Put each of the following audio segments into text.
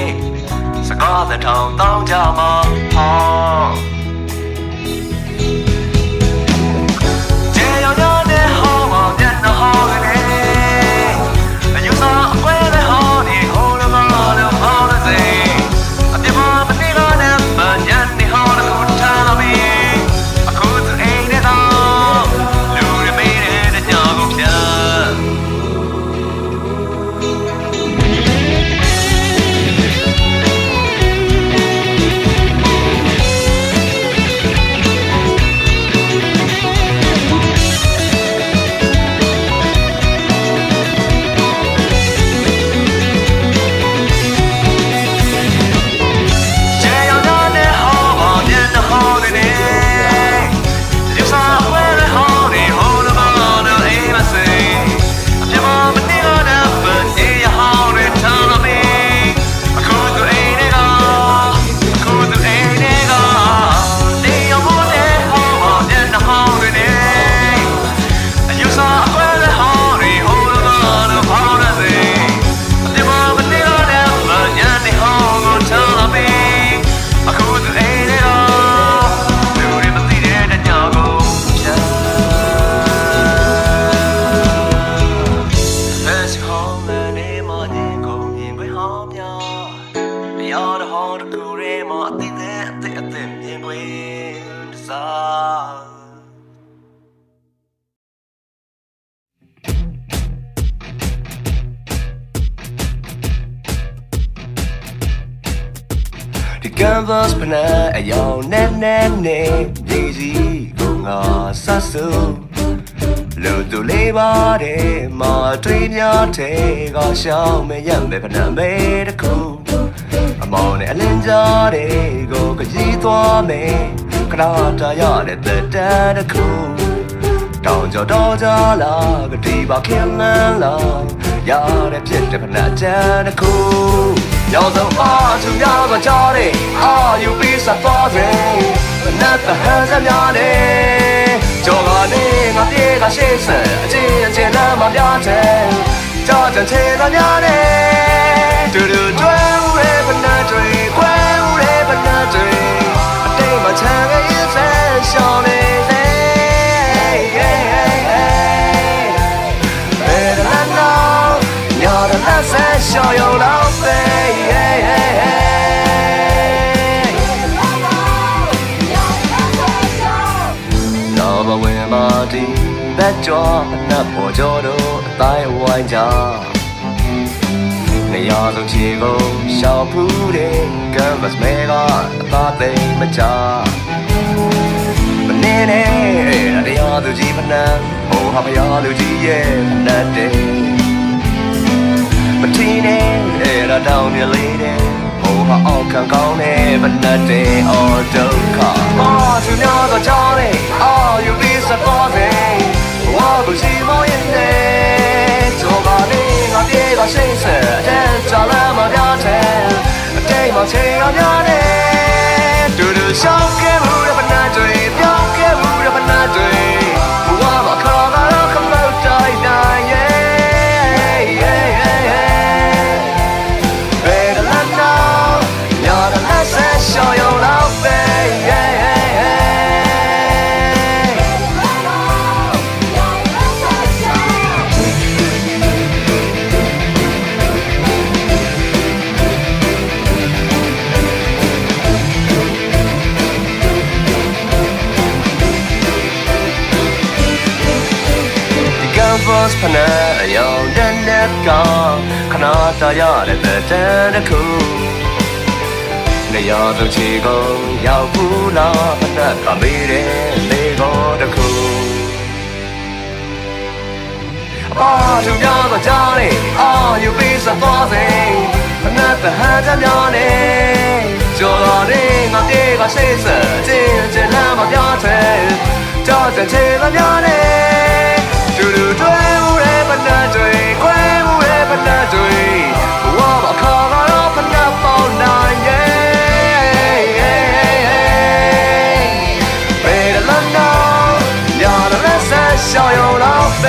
စ်ခုလေးစကားတဲ့ထောင်တောင်းကြမှာဟော စားဒီ canvas ပနအယောင်နဲ့နဲ့နဲ့ပြည်စီကိုငါဆတ်ဆူလူတူလေးပါတယ်မတွေ့များတဲ့ကရှောင်းမရမယ်ဖနမဲတခုအမောင်နဲ့အလင်းကြားတဲ့ကိုကကြီးသွားမယ် ခဏတာရတဲ့တက်တန်းတစ်ခုတောင်ကြောတော့ကြလာကတိပါခင်လန်းလာရတဲ့ဖြစ်တဲ့ဖနချမ်းတစ်ခုရောက်ဆုံးအားသူများကကြားတယ်အာယူပြီးစသွားတယ်နတ်တဟန်စများတယ်ကြော်ကနေငါပြေကရှိစအချင်းအချင်းလမ်းမပြတဲ့ကြော်ချင်ချင်ကများတ when my deep that jaw, not for Jodo, thy wine jar. နေရာဆုံးချီကိုရှောင်ဖူးတဲ့ canvas မဲကအသားသိမ်းမချမနေနဲ့တရားသူကြီးမနှံဟိုဟာမရလူကြီးရဲ့နတ်တဲ့မထင်းနဲ့အဲ့ဒါတောင်းမြလေးတဲ့ ဟိုဟာအောက်ခံကောင်းတဲ့မနတ်တဲ့ all ဒုက္ခအော်သူများတော့ကြောင်းတဲ့အော် you be so boring ဝါဘူးစီမောရင်တဲ့ကြောပါနေငါပြေကရှိစတဲ့ကြလာမပြတဲ့အတိတ်မှာချေရများတဲ့တူတူရှောင်းခဲ့မှုတဲ့ပနာတွေပြောင်းခဲ့မှုတဲ့ပနာတွေဘ ခနာတရတဲ့တဲ့တခုနေရသူချီကုန်ရောက်ဘူးလားဖနာကမေးတဲ့လေကောတခုအာသူများကကြားနေအာယူပေးစသွားစေဖနာတဟန်ကြများနေကြော်တော်နေငါပြေကစိတ်စချင်းချင်းလမ်းမပြတဲ့ကြော်တဲ့ချေမများနေတူတူတွေ့မှုရဲ့ပနာတွေခွဲ မှုရဲ့ပနာတွေဘဝမခါကတော့ပနာပေါနိုင်ရဲ့贝的冷闹，鸟的蓝色，小有老飞。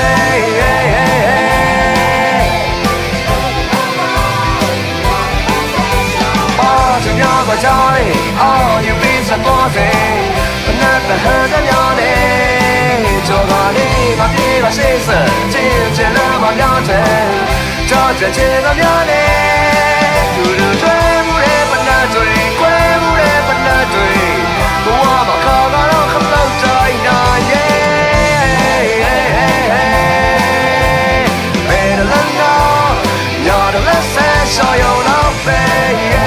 哦，这鸟个家里，哦，有比山多些，那的很的鸟呢，做个你把别个心思，紧紧了把鸟 ကြချင်တော့များလေသူတို့တွဲမှုတဲ့ပနာတွေကွဲမှုတဲ့ပနာတွေဘဝမှာခါကတော့ခလောက်တိုင်းနာရဲ့ဘယ်လိုလဲညာတော့လက်ဆက်ရှော်ရုံတော့ပဲ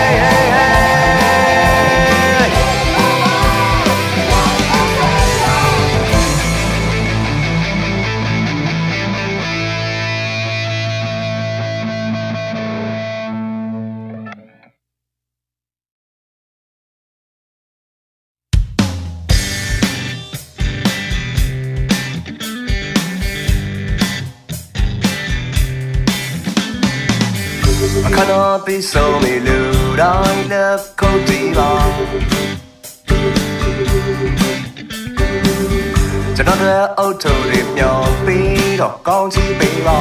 ဆုံးပြီလူတိုင်းလက်ခုတ်တီးပါကျွန်တော်တို့အုတ်ထုံတွေမျောပြီးတော့ကောင်းချီးပေးပါ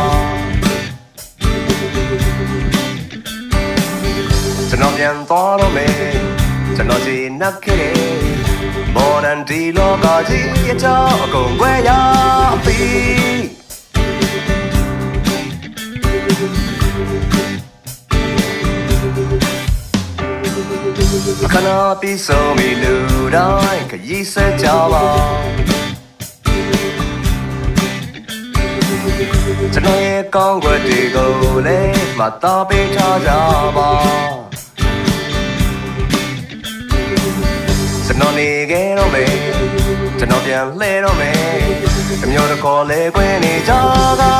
ကျွန်တော်ပြန်သွားတော့မယ်ကျွန်တော်ဒီနက်ခဲမော်ဒန်ဒီလောကကြီးအကြောင်းအကုန်ွယ်ရပြီ ခဏပြီးဆုံးပြီလူတိုင်းခရီးဆက်ကြပါကျွန်တော်ရဲ့ကောင်းွက်တွေကိုလည်းမတော်ပေးထားကြပါကျွန်တော်နေခဲ့တော့မယ်ကျွန်တော်ပြန်လှည့်တော့မယ်အမျိုးတစ်ခေါ်လဲခွင်းနေကြတာ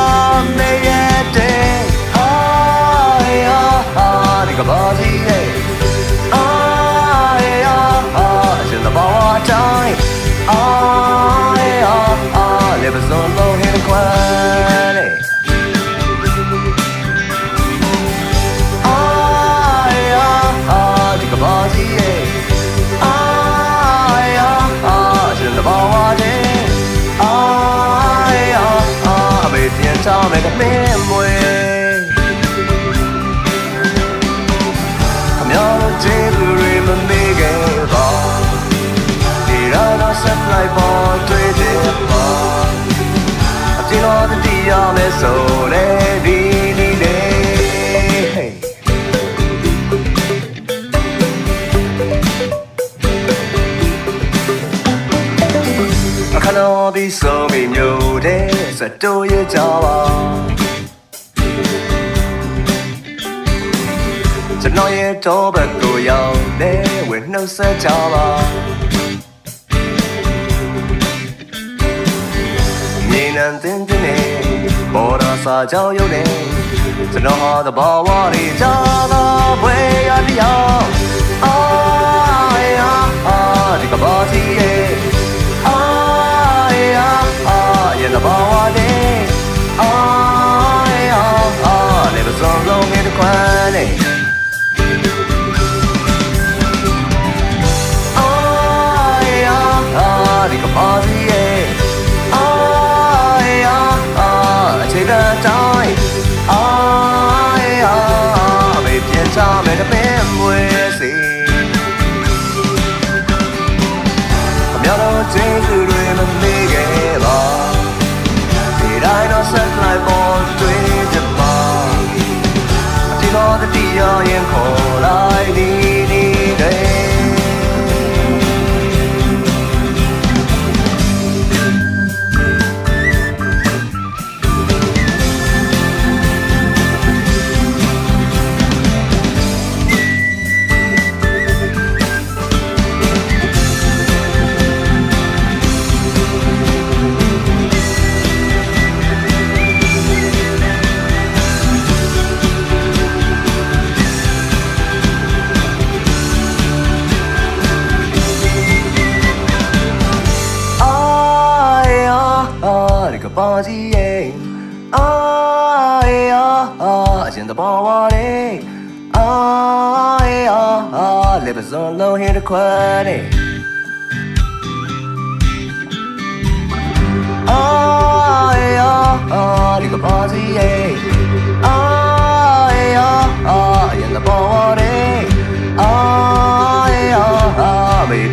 နေရတဲ့ဟာဟာဟာဒီကဘာကြီးရဲ့ live is love. တော်ရဲ့တော့ဘက်ကိုရောက်နေဝင်နှုတ်ဆက်ကြပါမြေနံတင်တင်နေပေါ်တော်စာကြောင်းရုံနဲ့ကျွန်တော်ဟာသဘာဝတွေကြားသာဘွယ်ရတရားအာယာအာဒီကဘာစီရဲ့အာယာအာရဲ့သဘာဝ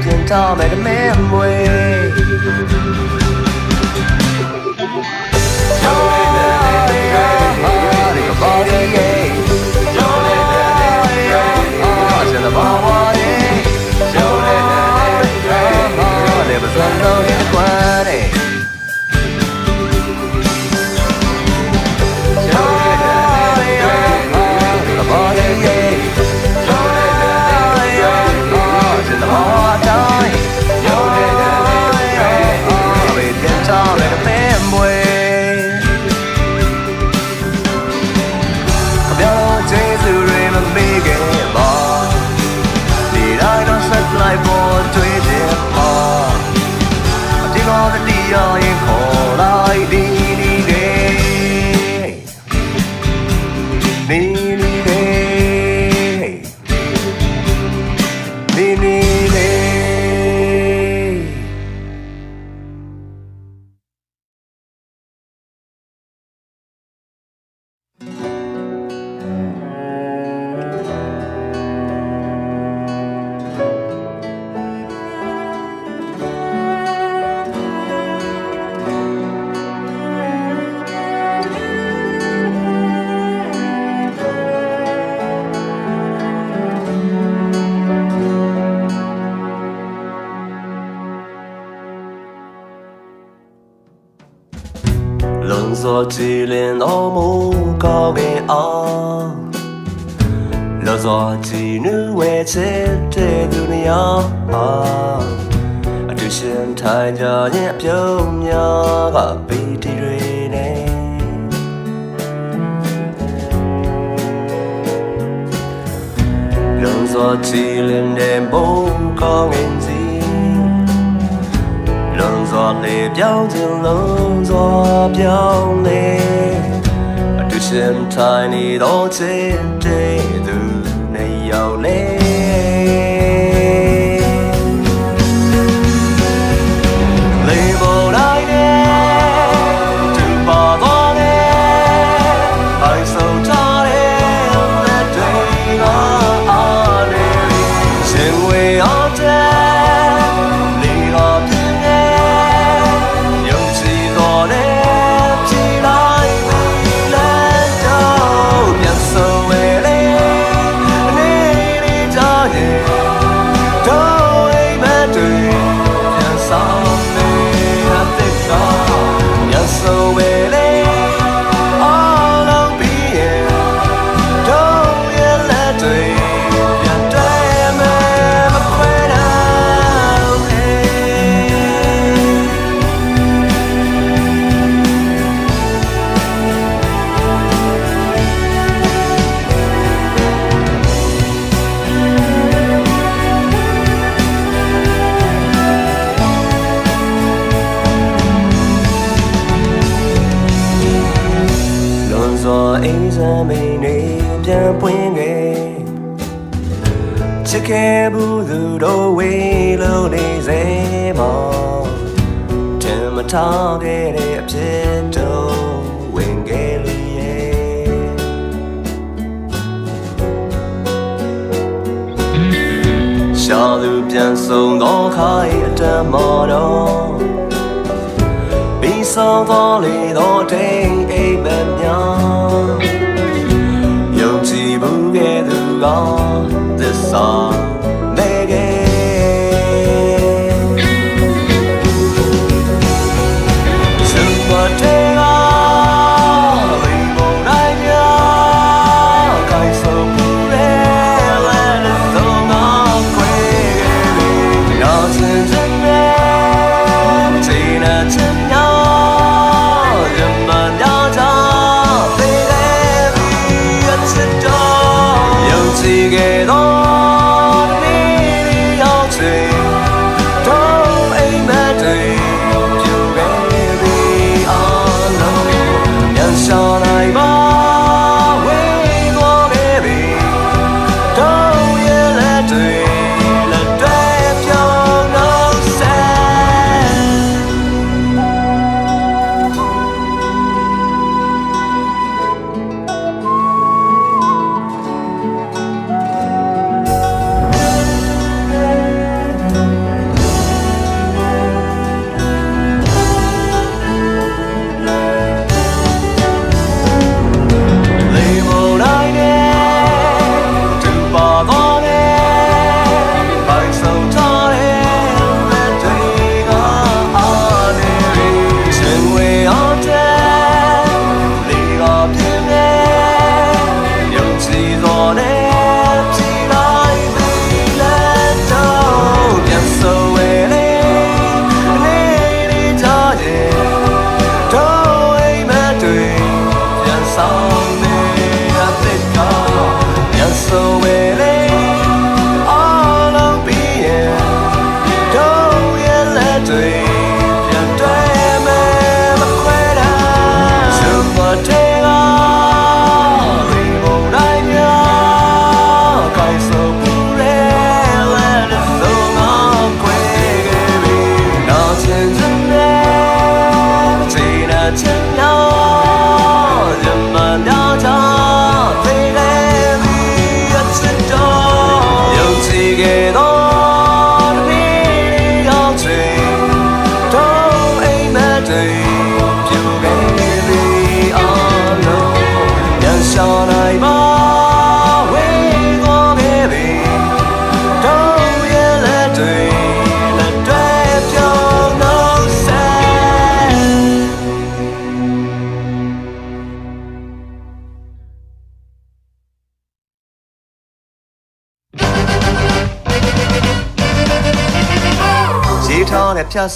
can tell made a man wait စောချီလင်းတော်မူကောင်းကင်အားလောစောချီနူဝဲချဲတဲ့ဒုနီယာအားအတူရှင်ထိုင်ကြရဲ့ပြုံးများကပီတီတွေနဲ့လောစောချီလင်းတဲ့ဘုံကောင်းကင်ော်လေပြောင်းခြင်းလုံးစောပြောင်းလေအတူရှင်ထိုင်နေတော့ချစ်တဲ့သူနေရောက်လေ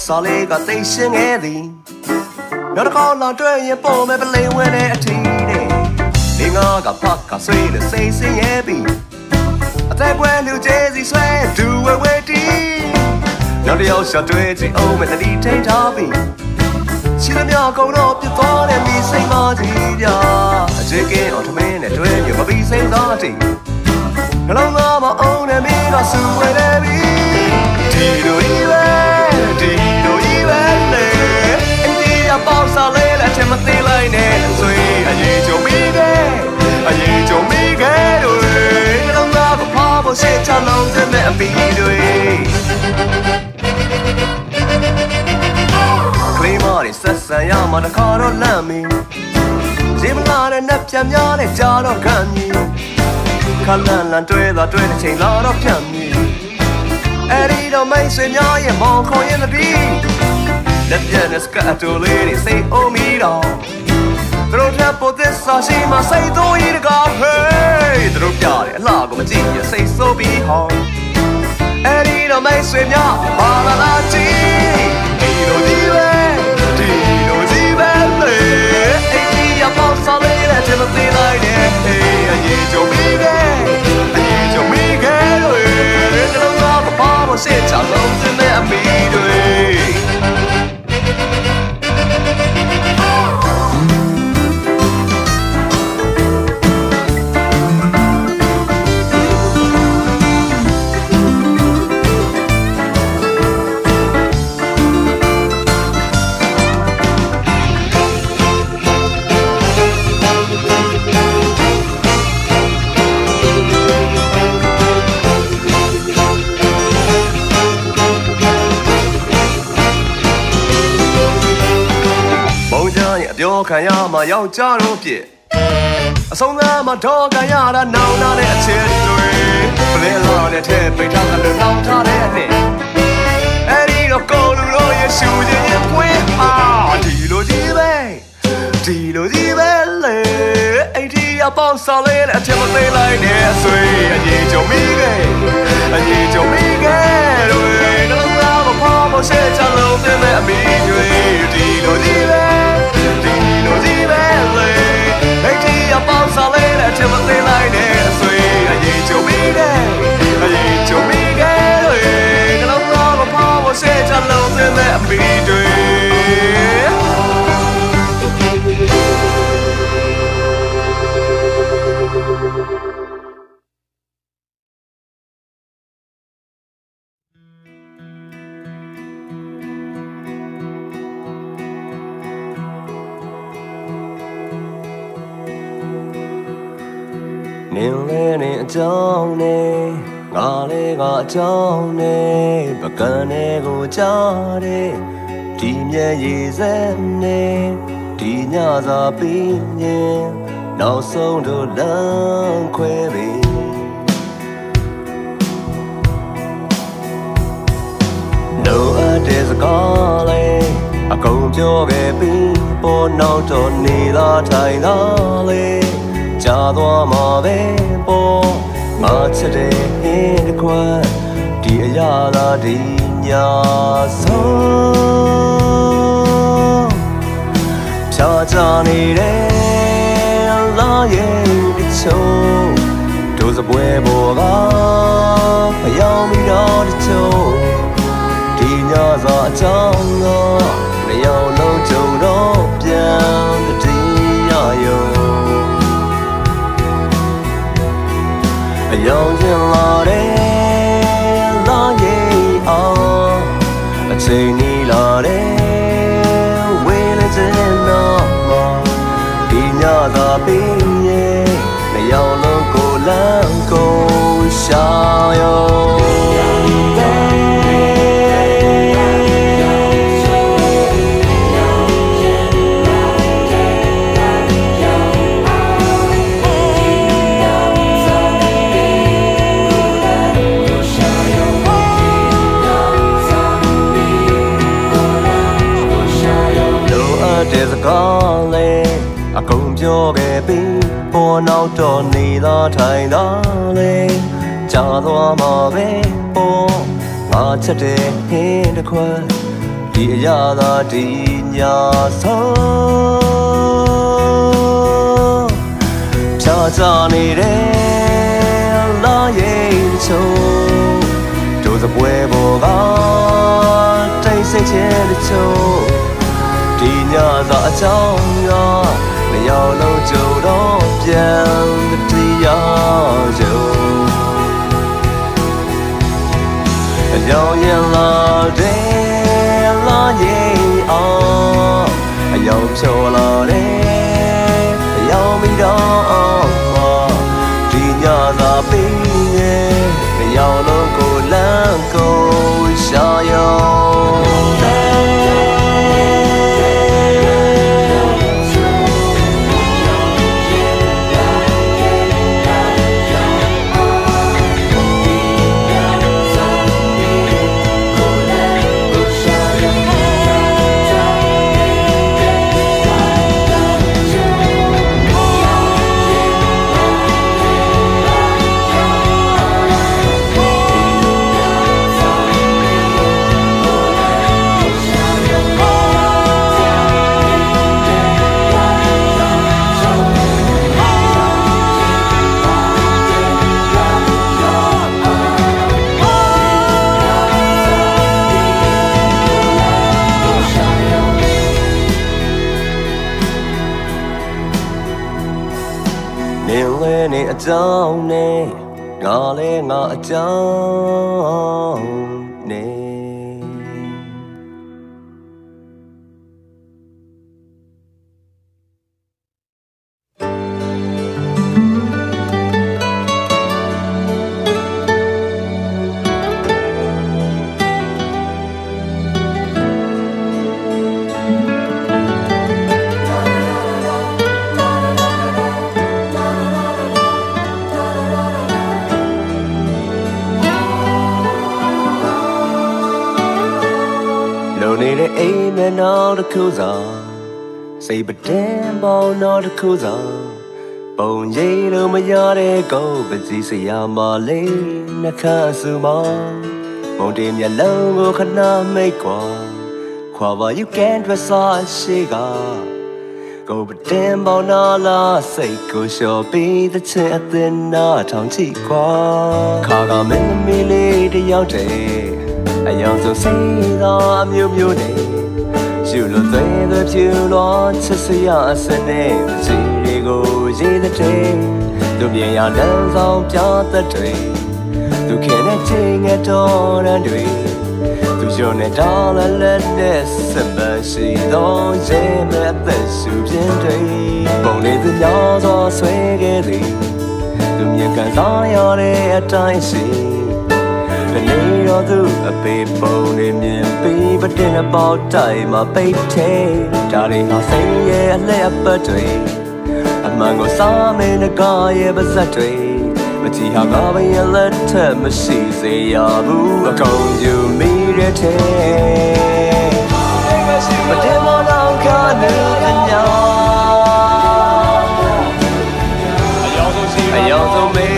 စော်လေးကသိရှင်းခဲ့သည်နောက်တစ်ခေါက်လောက်တွေ့ရင်ပုံမဲ့ပလိန်ဝင်တဲ့အထီးတဲ့နေငါကဖတ်ကဆွေးလို့စိတ်ဆင်းရဲပြီးအသက်ကွယ်လူကျဲစီဆွဲဒူဝဲဝဲတီနောက်တစ်ယောက်ရှာတွေ့ကြည့်အောင်မဲ့တတိထိန်ထားပြီးချီလမြောက်ကုန်တော့ပြသွားတဲ့မိစိမ်မကြီးပြအချေကင်းအော်ထမင်းနဲ့တွဲမြမပြီးစိမ်သားတီနှလုံးသားမအောင်နဲ့မိကဆူဝဲတယ်ပြီဒီလိုဒီပဲ ပေါက်စားလေးလက်ထမသေးလိုက်နဲ့ဆွေအရေးကြုံမိခဲ့အရေးကြုံမိခဲ့တို့လုံးသားကဖားဖို့ရှေ့ချလုံးစင်းတဲ့အပီတွေကလေးမတွေဆက်ဆံရမှာတခါတော့လန့်မီဇေမလာတဲ့နက်ပြများတဲ့ကြားတော့ခံမီခလန်လန်တွဲသာတွဲတဲ့ချိန်လာတော့ဖြတ်မီအဲ့ဒီတော့မိတ်ဆွေများရဲ့မောင်ခွန်ရဲ့တတိ လက်ပြက်နဲ့စကတ်တိုလေးတွေစိတ်အုံးမိတော့သူတို့ထပ်ပေါ်သက်စာရှိမှစိတ်သွေးရကောင်းဟေးသူတို့ပြတယ်အလှကိုမကြည့်ရစိတ်ဆိုးပြီးဟောအဲ့ဒီတော့မိတ်ဆွေများဘာလာလာကြည့်ဒီလိုဒီပဲဒီလိုဒီပဲလေအေးဒီရောက်ပေါက်စားလေးတဲ့ချင်မသိလိုက်နဲ့အေးအရေးကြုံပြီးခဲ့အရေးကြုံပြီးခဲ့လို့ဒီလိုတော့ဘာမှစိတ်ချလုံးစင်းတဲ့အမိတွေ ခံရမှာယောက်ျားတို့ဖြစ်အဆုံးသားမှာတော့ခံရတာနောင်နာတဲ့အချစ်တွေပလဲလာတဲ့ထဲပိတ်ထားတဲ့နောင်ထားတဲ့နဲ့အဲ့ဒီတော့ကိုလူတို့ရဲ့ရှူခြင်းရဲ့ဖွင့်ဟာဒီလိုကြီးပဲဒီလိုကြီးပဲလေအဲ့ဒီအပေါင်းစားလေးတဲ့အထက်မသေးလိုက်နဲ့ဆွေအကြီးကြုံမိခဲ့အကြီးကြုံမိခဲ့တို့နှလုံးသားမဖော်မရှေ့ချလုံးတဲ့အမိတွေဒီလိုကြီးပဲ လိုကြီးပဲလေအိတ်ကြီးအပေါင်းစားလေးတဲ့ချင်မသိလိုက်တဲ့အဆွေအရင်ချုံမိတယ်အရင်ချုံမိခဲ့လို့ကလုံးတော့မဖော်ဖို့ရှေ့ချလုံးသွင်းတဲ့အပီတွေ ကြောင်းနဲ့ငါလေးကအကြောင်းနဲ့ပကံနဲ့ကိုကြားတဲ့ဒီမျက်ရည်စက်နဲ့ဒီညစာပြီးရင်နောက်ဆုံးတို့လမ်းခွဲပြီနိုအပ်တဲ့စကားလေးအကုန်ပြောခဲ့ပြီးပေါ်နောက်တော့နေလာထိုင်လာလေ ကြာသွားမှာပဲပေါ်ငါချစ်တဲ့ဟင်းတစ်ခွက်ဒီအရာသာဒီညာဆုံးဖြာချနေတဲ့လာရဲ့တချို့တို့စပွဲပေါ်ကဖျောင်းပြီးတော့တချို့ဒီညညာစွာအကြောင်းသောမယောင်လုံးကြုံတော့ပြန်တည်ရယုံ အယောင်ချင်းလာတယ်လာရဲ့အောင်အချိန်နီလာတယ်ဝေးလည်းစင်တော့ဒီညသာပင်ရဲ့မယောင်လုံးကိုလမ်းကိုရှာ ယောပြောခဲ့ပြီးပေါ်နောက်တော့နေသာထိုင်သာလေကြာသွားမှာပဲပေါ်ငါချက်တဲ့ဟင်းတစ်ခွက်ဒီအရာသာဒီညာဆုံးဖြာချနေတဲ့လာရဲ့ချုံတို့စပွဲပေါ်ကတိတ်ဆိတ်တဲ့ချုံ ဒီညသာအချောင်းရောမရောက်လို့ကြုံတော့ပြန်တရားကြုံအကြောင်းရင်လာတယ်လာရင်အောင်အယောင်ဖြောလာတယ်အယောင်မိတော့ဒီညသာပြီးရဲ့မရောက်လို့ကိုလမ်းကိုရှာရောကြော လဲ င်းနောက်တစ်ခုစာပုံရိပ်လို့မရတဲ့ကိုပစီစရာမလေးနှခါစုမမုံတင်မျက်လုံးကိုခဏမိတ်ကွာခွာပါ you can dress on ရှိကကိုပတင်းပေါင်းနာလာစိတ်ကိုလျှော်ပြီးတဲ့ချင်အသင်နာထောင်ကြည့်ကွာခါကမင်းမီလေးတယောက်တည်းအယောင်ဆုံးစိသောအမျိုးမျိုးနဲ့ ရှုလို့သွေးသွေးဖြူလို့ချစ်စရာအစနဲ့စီတွေကိုရေးတဲ့သူမြင်ရတန်းဆောင်ပြသက်တွေသူခင်တဲ့ချိန်ငယ်တော်ရန်တွေသူရုံနဲ့တောင်းလက်လက်နဲ့စပန်ရှိသောရဲမဲ့သက်စုပြင်းတွေပုံလေးသူများစွာဆွဲခဲ့သည်သူမြင်ကန်စားရတဲ့အတိုင်းရှိ နေတော့သူအပေပုံနေမြင်ပြီးပတင်အပေါတိုင်မှာပိတ်ထဲဒါတွေဟာစိတ်ရဲ့အလဲအပတ်တွေအမှန်ကိုစားမင်းကရဲ့ပါဇက်တွေမကြည့်ဟာငါဘယ်လက်ထက်မရှိစေရဘူးအကုန်ယူမိရတဲ့မတင်မတော့ခါနေအညာအယောင်ဆုံးရှိအယောင်ဆုံးမေး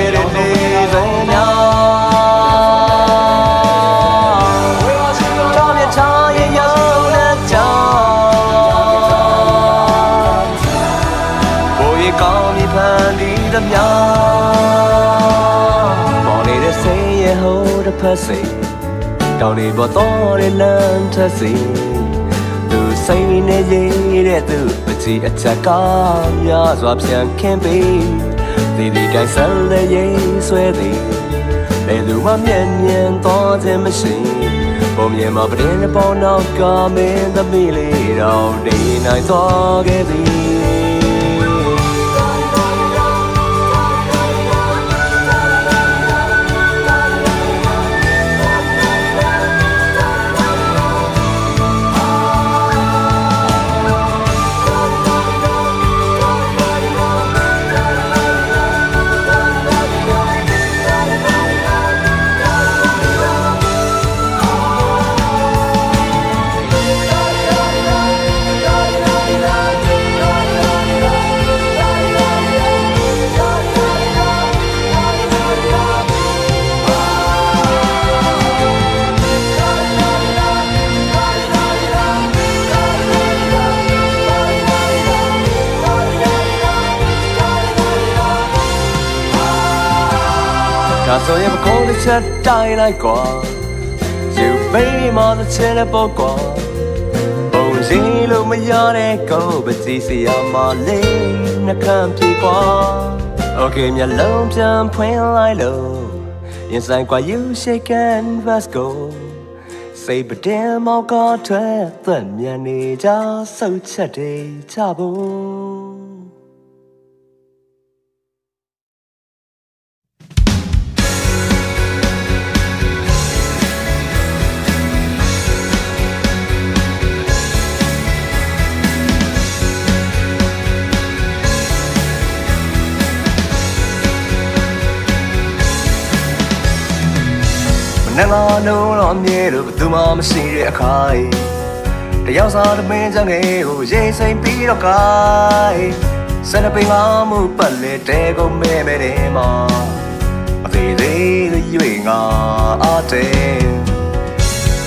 တဲ့စိတ်ရဲ့ဟိုးတစ်ဖက်စိတ်တောင်တွေပေါ်တော့တဲ့လမ်းထက်စီသူစိတ်နေရည်တဲ့သူပချီအချက်ကားများစွာပြန်ခင်းပြီးဒီဒီတိုင်းဆန်လေရေးဆွဲသည်ဘယ်သူမှမျက်မြင်တော့ခြင်းမရှိပုံမြင်မှာပရင်ပေါ်နောက်ကမင်းသမီးလေးတော့ဒီနိုင်သွားခဲ့သည် ဆိုရင်မကုန်တစ်ချက်တိုင်းလိုက်ကွာ You baby မသချင်တဲ့ပေါ့ကွာပုံစံလို့မရတဲ့ကိုပစီစီရမလေးနှကမ်းပြေကွာ Okay မျက်လုံးပြန်ဖွင့်လိုက်လို့ရင်ဆိုင်ကွာ you shake and let's go စိတ်ပတင်မောက်ကထွက်သက်မြန်နေကြဆုတ်ချက်တွေချဖို့ နငါလုံးတော့အမြဲလို့ဘယ်သူမှမရှိတဲ့အခါတယောက်စားတမင်းချမ်းငယ်ကိုရေးစိမ်ပြီးတော့ကိုင်စနပိငါမှုပတ်လေတဲကုန်မဲမဲတဲ့မှာအသေးသေးရွေငါအားတဲ့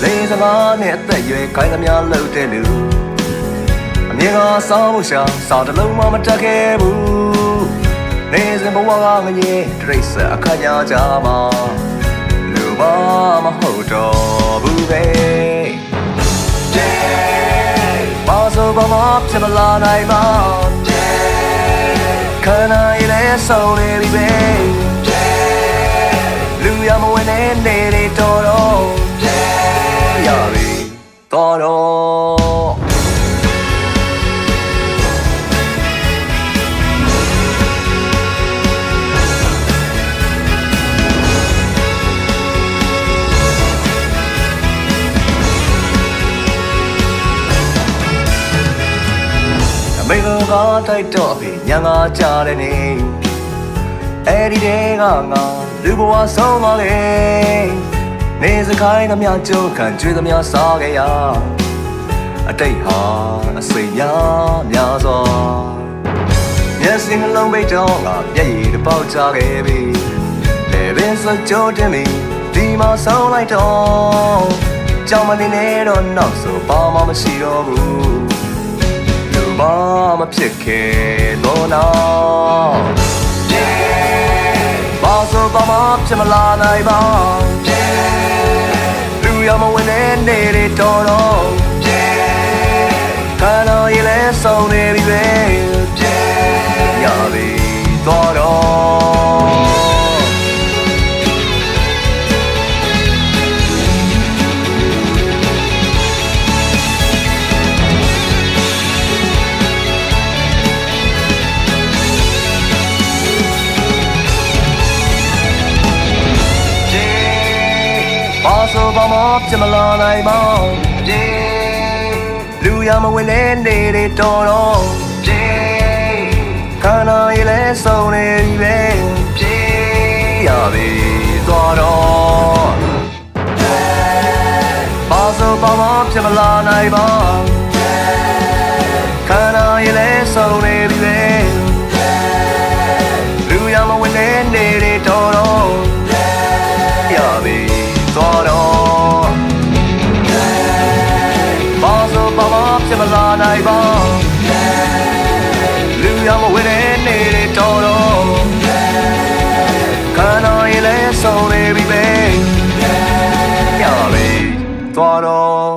လေးစကားနဲ့အသက်ရွယ်ခိုင်းသမျှလှုပ်တဲ့လူအမြင်ကစောင်းမှုရှာစောင်းတလုံးမှမတက်ခဲ့ဘူးနေစဉ်ဘဝကငရေတရိတ်ဆအခါညာကြမှာ ဘာမဟုတ်တော့ဘူးပဲဘာဆိုဘာမှဖြစ်မလာနိုင်ပါခဏရည်ဆုံးနေပြီပဲလူရမဝင်နေနေတော်တော့ရပြီတော်တော့ ကတိုက်တော့ပြီညငါကြတဲ့နေအဲ့ဒီတဲကငါလူဘဝဆုံးသွားလေနေစခိုင်းသမျှကြုံခံကြွေးသမျှစားခဲ့ရအတိတ်ဟာအစိမ်များများစွာမျက်စိနှလုံးပိတ်တော့ငါမျက်ရည်တစ်ပေါက်ချခဲ့ပြီလေပင်စကြိုးတင်ပြီဒီမှာဆုံးလိုက်တော့ကြောင်မနေနဲ့တော့နောက်ဆိုဘာမှမရှိတော့ဘူး ဘာမဖြစ်ခဲ့တော့နော်ဘာဆိုဘာမှဖြစ်မလာနိုင်ပါလူရမဝင်တဲ့နေတွေတော်တော့ခန္ဓာရည်လဲဆုံးနေပြီပဲရပြီတော်တော့ ပြမလာနိုင်မောင်းပြေလူရမဝင်တဲ့နေတွေတော်တော့ပြေခန္ဓာရည်လဲဆုံးနေပြီပဲပြေရပြီသွားတော့ဘာဆိုဘာမှပြမလာနိုင်မောင်း ဆုံးနေပြီပဲရပြီသွားတော့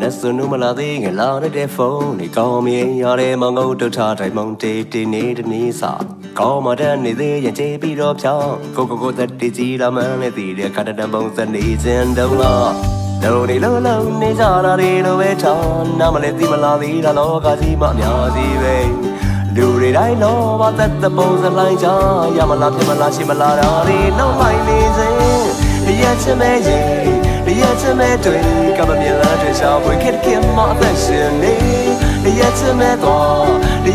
နဲ့စွန်းနုမလာသေးငလာတဲ့ဖုန်းနေကောင်းမြင်ရတဲ့မောင်ငုတ်တုတ်ထားတိုင်းမုံတေးတေးနေတနေစာ ကောင်းမတဲ့နေသေးရင်ချေပြီးတော့ဖြောင်းကိုကိုကိုသက်တည်ကြီးလာမှန်းနဲ့တည်တဲ့ခါတံပုံစံနေစဉ်တုံးလားလုံးနေလုံးလုံးနေကြတာတွေလိုပဲထောင်းနားမလဲသိမလားသေးတာလောကကြီးမှာအများကြီးပဲလူတွေတိုင်းလောဘသက်တဲ့ပုံစံလိုက်ကြရမလားပြမလားရှိမလားဒါတွေနောက်လိုက်နေစေရဲ့ချင်မဲ့ရင်ရဲ့ချမဲတွေကမမြင်လားတွေ့ချောင်းဝင်ခက်ခင်မအသက်ရှင်နေ ရဲ့ချမဲတော့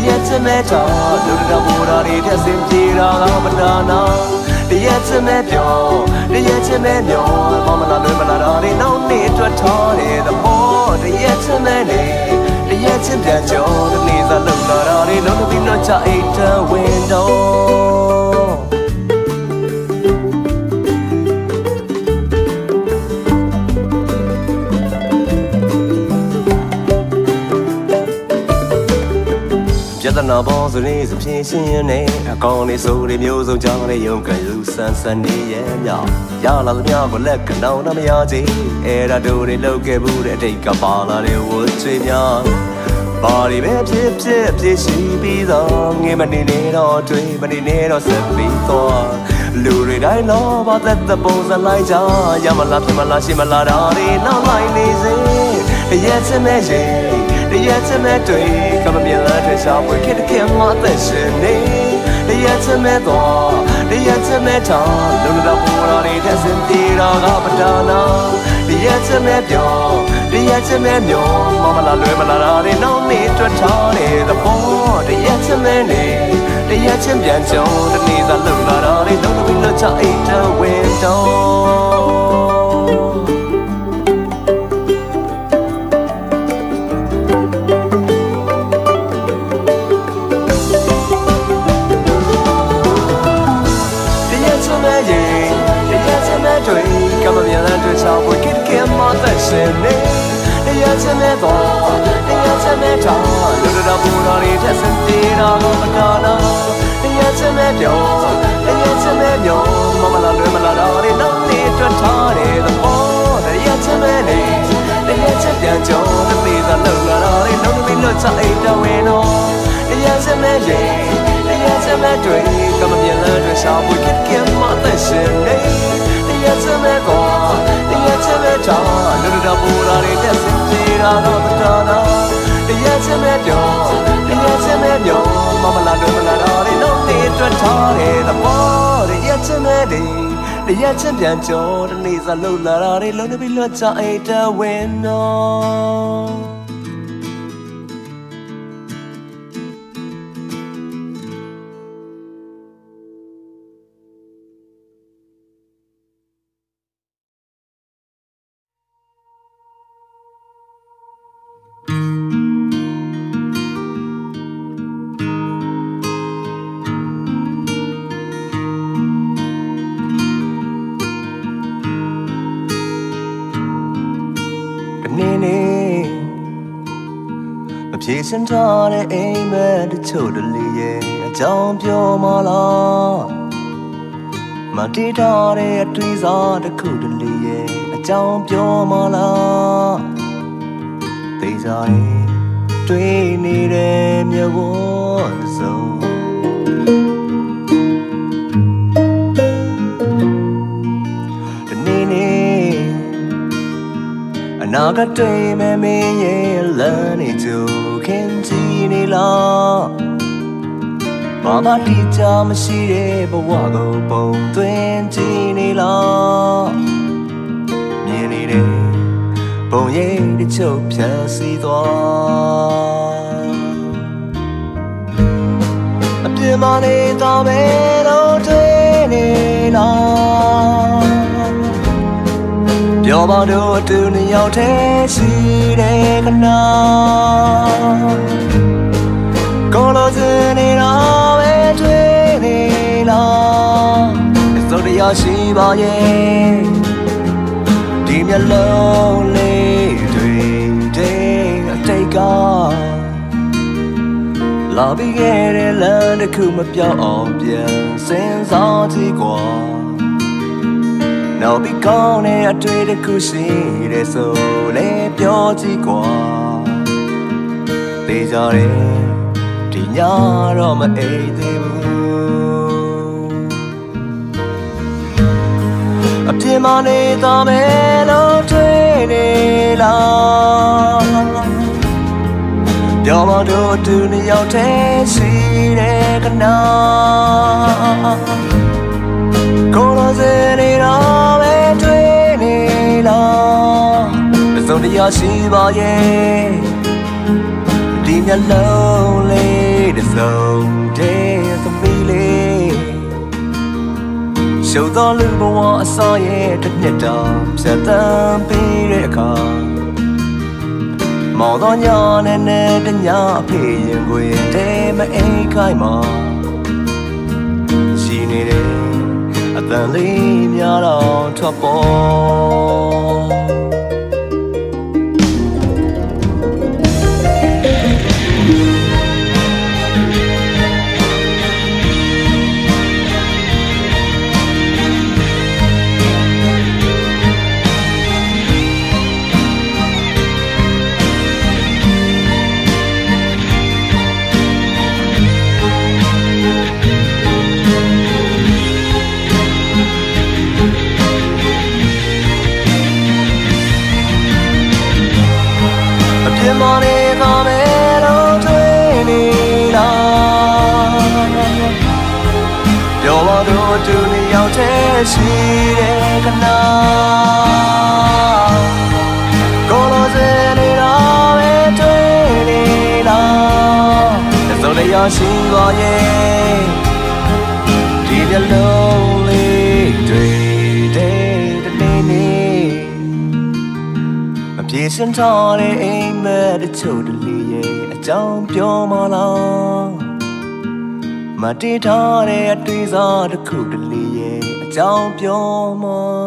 ရဲ့ချမဲတော့လူတော်ဘူတော်တွေတက်စင်ပြေတာကမနာနာရဲ့ချမဲပြောရဲ့ချမဲမျောမမလာလွယ်မလာတော့ဒီနောက်နေ့အတွက်ထော်တဲ့သဘောရဲ့ချမဲနေရဲ့ချင်ပြန်ကြောဒီနေ့သာလုံလာတာတွေလုံးပြီးတော့ချအိတ်တဝင်းတော့ ပြဿနာပေါ်ဆိုလေးစဖြင်းရှင်းနေအကောင်လေးဆိုတွေမျိုးစုံကြောင်းလေးယုံကလူဆန်းဆန်းနေရဲ့မြောက်ရလာသမျှကိုလက်ကနောင်နှမရချေအဲ့ဒါတို့တွေလောက်ခဲ့ဘူးတဲ့အတိတ်ကပါလာတဲ့ဝတ်ချွေများပါရီပဲဖြစ်ဖြစ်ဖြစ်ရှိပြီးတော့ငေးမနေနေတော့တွေ့မနေနေတော့ဆက်ပြီးတော့လူတွေတိုင်းလောဘသက်သက်ပုံစံလိုက်ကြရမလားဖြစ်မလားရှိမလားဒါတွေနောက်လိုက်နေစေရဲ့ချင်မဲ့ရင် တရက်ချင်မဲ့တွေကမမြင်လားတဲ့ရှာဖွေခက်ခဲမအသက်ရှင်နေတရက်ချင်မဲ့တော့တရက်ချင်မဲ့တောင်းလုံလောက်ပေါ်တော်နေတဲ့စင်တီတော်ကပဒါနာတရက်ချင်မဲ့ပြောတရက်ချင်မဲ့မျောမမလာလွယ်မလာတာတွေနောက်နေတွတ်ထားတဲ့သဘောတရက်ချင်မဲ့နေတရက်ချင်းပြန်ကြုံတနေ့သာလုံလာတာတွေလုံးလုံးလွတ်ချအိတ်တဝင်းတော့ သက်ရှင်နေတရားချင်တဲ့တော့တရားချင်တဲ့တော့လူတော်ဘူတော်တွေတက်စင်တေးတော်ကိုမကားတော့တရားချင်တဲ့ပြောတရားချင်တဲ့ပြောမမလာလွယ်မလာတော့ဒီနောက်နေတွေ့ထားတဲ့သဘောတရားချင်တဲ့နေတရားချင်ပြန်ကြောတမေသာလုံလာတော့ဒီနောက်မင်းလွတ်ချအိတ်တော်ဝင်တော့တရားချင်တဲ့ရေတရားချင်တဲ့တွေကမမြင်တဲ့တွေ့ချောင်းကိုကိကဲမသက်ရှင်နေရဲ့ချမဲကော တရဲ့ချမဲချာလူတော်ပူလာတဲ့စင်ပြေတာတော့တတာနာတရဲ့ချမဲပြောတရဲ့ချမဲပြောမမလာတော့မလာတော့ဒီလုံးနေတွေ့ထားတဲ့သဘောတရဲ့ချမဲဒီတရဲ့ချပြန်ကြောတနေ့စလှုပ်လာတာတွေလုံးနေပြီးလွတ်ချအိတ်တဝင်းတော့ ဖြေစင်ထားတဲ့အိမ်မက်တချို့တလေရဲ့အကြောင်းပြောမလားမတေးထားတဲ့အတွေ့အစားတစ်ခုတလေရဲ့အကြောင်းပြောမလားသိစားတယ်တွေ့နေတဲ့မြဝစုံတနေ့နေ့အနာဂတ်တွေမဲ့မင်းရဲ့လမ်းနေကြခင်ကြည့်နေ လားဘာမှတိကျမရှိတဲ့ဘဝကိုပုံသွင်းကြည့်နေလားမြင်နေတဲ့ပုံရိပ်တစ်ချုပ်ဖြတ်စီသွားအပြင်းမနေတာပဲတော့တွေ့နေလားပြောပါတော့အတူနှစ်ယောက်တည်းရှိတဲ့ခဏ ကိုလိုစင်နေတာပဲတွေ့နေလားစုံတရားရှိပါရဲ့ဒီမျက်လုံးလေးတွေတဲ့အတိတ်ကလာပြီးခဲ့တဲ့လမ်းတစ်ခုမပြောင်းအောင်ပြန်စဉ်းစားကြည့်ကွာနောက်ပြီးကောင်းတဲ့အတွေ့တစ်ခုရှိတဲ့ဆိုလေပြောကြည့်ကွာသေးကြတယ်ဒီ ညတော့မအိပ်သေးဘူးအပြင်းမနေတော့မယ်လို့တွေးနေလားပြောမတို့တူနှစ်ယောက်တည်းရှိတဲ့ကနာကိုလိုစနေတော့ပဲတွေးနေလားအစုံတရားရှိပါရဲ့ဒီမျက်လုံးလေး တစ်စုံတည်းသမီးလေးရှုံသောလူဘဝအစောရဲ့တစ်နှစ်တောင်ဖြတ်တန်းပြီးတဲ့အခါမောင်တော်ညာနဲ့နဲ့တညာအဖေရင်ကိုရင်တဲမအိမ်ခိုင်းမှာရှိနေတယ်အတန်လေးများတော့ထွက်ပေါ် ရှိတဲ့ကနာကိုလိုစနေတော့ပဲတွေးနေလားသုံးလျာရှိပါရဲ့ဒီမျက်လုံးလေးတွေပြေစင်ထားတဲ့အိမ်မက်တချို့တလေရဲ့အကြောင်းပြောမလားမတေးထားတဲ့အတွေ့အစားတစ်ခုတ လေရဲ့အ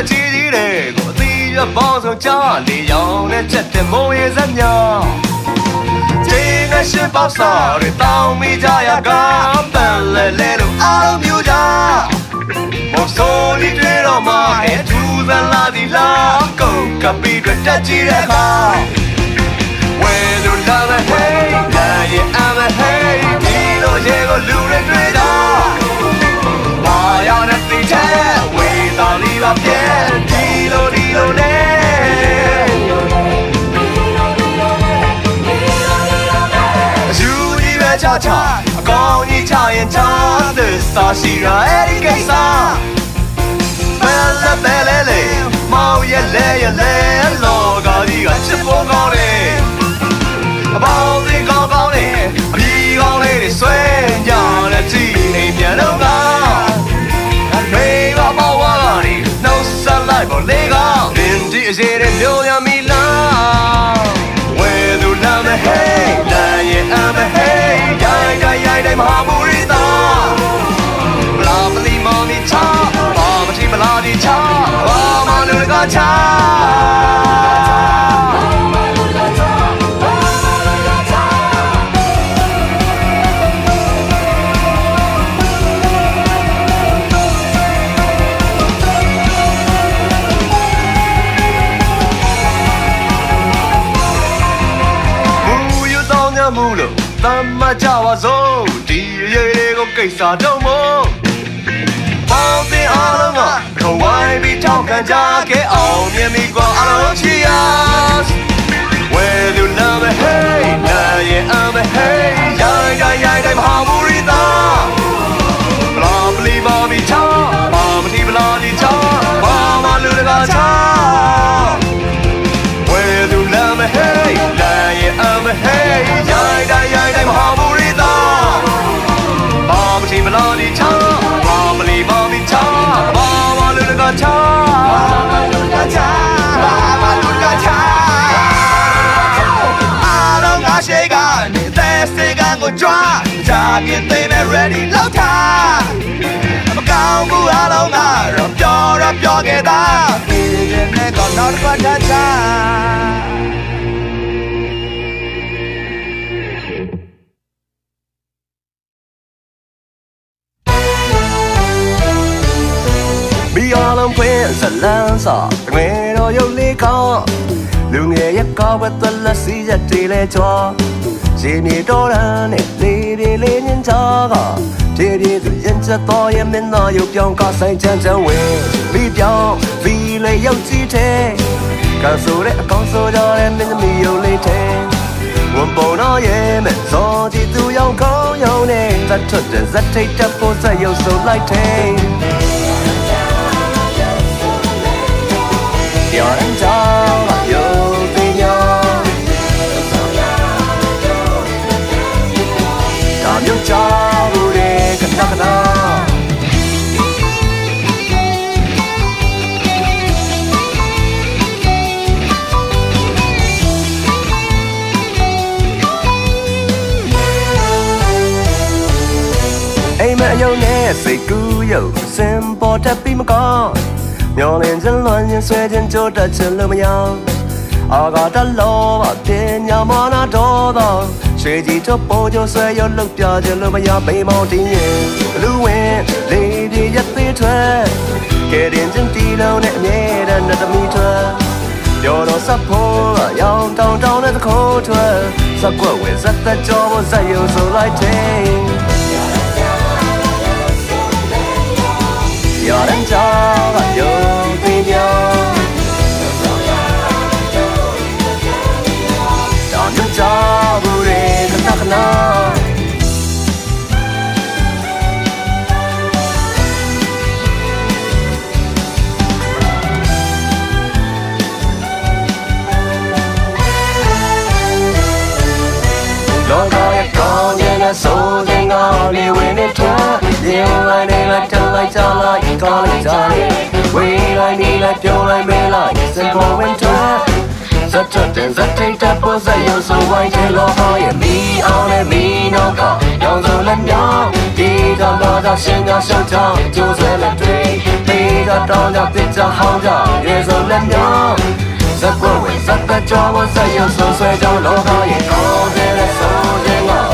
အကြီးကြီးတွေကိုအသီးရပေါင်းဆုံးချလေရောင်နဲ့ချက်တဲ့မိုးရေစက်များချင်းကရှိပေါစာတွေတောင်းမိကြရကပန်လဲလဲလို့အားလုံးမြူကြမော်ဆိုလီတွေတော့မဟဲ့သူသလာဒီလာကုန်ကပီးတက်ကြည့်တဲ့အခါ Where do love and hate, yeah, I'm a hate. ရေကိုလူတွေတွေ့တော့ဘာရောက်တဲ့တိတဲ့ဝေး တော်လီပါပြဲဒီလိုဒီလိုနဲ့ယူဒီပဲချာချာအကောင်ကြီးချရင်ချာသစ္စာရှိရအဲ့ဒီကိစ္စဘယ်လဲဘယ်လဲလေမောင်ရဲ့လဲရဲ့လဲလောကကြီးကချစ်ဖို့ကောင်းတယ်အပေါင်းစီကောင်းကောင်းနဲ့အပြီးကောင်းလေးတွေဆွဲကြတဲ့ကြည့်နေပြန်တော့ လိုက်ပေါ်လေကပင်ဒီအစီတဲ့မျိုးရမီလားဝဲသူလာမဟေးလာရဲ့အမဟေးရိုင်းရိုင်းရိုင်းတိုင်းမဟာမူရီတာဘလာပလီမော်မီချာဘာမတိမလာဒီချာဘာမလူကချာ မှုလို့တမ်းမကြပါစို့ဒီအရေးတွေကိုကိစ္စတော့မို့ပေါင်းတင်အားလုံးကခဝိုင်းပြီးထောက်ခံကြခဲ့အောင်မြင်မိကွာအားလုံး cheers Where you love me hey na yeah I'm a hey yeah yeah yeah တိုင်းမဟာမူရီတာဘလာဘလီမာမီချာဘာမတိဘလာဒီချာဘာမလူတကာချာ ရိုက်တိုင်းရိုက်တိုင်းမဟာဘူရီသာဘာမချီမလာဒီချာဘာမလီဘာမီချာဘာမလူကချာဘာမလူကချာဘာမလူကချာအားလုံးငါရှိကနေသက်စေကကိုကြွားဂျာကင်းသိမဲ့ ready လောက်ထားမကောင်းဘူးအားလုံးကတော့ပြောရပြောခဲ့တာဒီနေ့ကတော့နောက်တစ်ခါချာ လုံးဖွင့်ဇလန်းစာငွေတော်ရုပ်လေးကောင်းလူငယ်ရဲ့ကောက်ဝတ်သွက်လက်စီးရက်တွေလဲချောရေမြေတော်ရန်နဲ့လေးတွေလေးညင်ချာကပြေပြေသူရင်ချက်တော်ရဲ့မင်းတော်ရုပ်ပြောင်းကဆိုင်ချမ်းချမ်းဝဲလီပြောင်းဗီလေရုပ်ကြည့်တဲ့ကဆိုတဲ့အကောင်ဆိုကြတဲ့မင်းသမီးရုပ်လေးတဲ့ဝန်ပုံတော့ရဲ့မဲ့ဇော်ကြည့်သူရောက်ကောင်းရုံနဲ့သတ်ထွက်တဲ့ဇက်ထိတ်တက်ဖို့ဆက်ရုပ်ဆိုလိုက်တဲ့ and down like you've been young. Come your job, Rudy, can knock it off. အိမ်မအယုံနဲ့စိတ်ကူးယုံစင်ပေါ်တက်ပြီးမကောင်း မျောလင်းခြင်းလွန်ခြင်းဆွဲခြင်းကြိုးတက်ခြင်းလို့မရအာဂါတလောပါတင်ညာမနာတော်သောရွှေကြီးတို့ပေါ်ကျဆွဲရလုတ်ပြခြင်းလို့မရဘေးမောင်တင်းရင်လူဝင်လေးဒီရက်သေးထွက်ကဲရင်ချင်းတီလုံးနဲ့အမြဲတမ်းနဲ့တမီထွက်ပြောတော့စပ်ဖို့ရောင်တောင်တောင်နဲ့သခိုးထွက်စက်ကွက်ဝင်စက်သက်ကြောဖို့ဇက်ရုံဆိုလိုက်တဲ့ 有人找有对标，找就找不来，可那可那。လောကရဲ့ကောင်းခြင်းနဲ့ဆိုတဲ့ငါလေးဝင်နေ ေ ထွက်ရင်လိုက်နေလိုက်တလိုက်ကြလိုက်ကောင်းလိုက်ကြတယ်ဝေးလိုက်နေလိုက်ပြုံးလိုက်မဲလိုက်စင်ပေါ်ဝင်ထွက်ဇတ်တက်တဲ့ဇတ်ထိတ်တဲ့ပေါ်စရုံဆိုဝိုင်းတဲ့လောကရဲ့မီအောင်နဲ့မီနောက်ကရောင်စုံလက်မြောင်းဒီကတော့တော့ရှင်ကရှောက်ချောင်းကျိုးဆွဲလက်တွေပေးတော့တော့ပြစ်ချဟောင်းကြရေစုံလက်မြောင်းဇက်ကွယ်ဝင်ဇက်သက်ကြောဝဇက်ရုံဆိုဆွဲကြောင်းလောကရဲ့ကောင်းတဲ့ဆိုတဲ့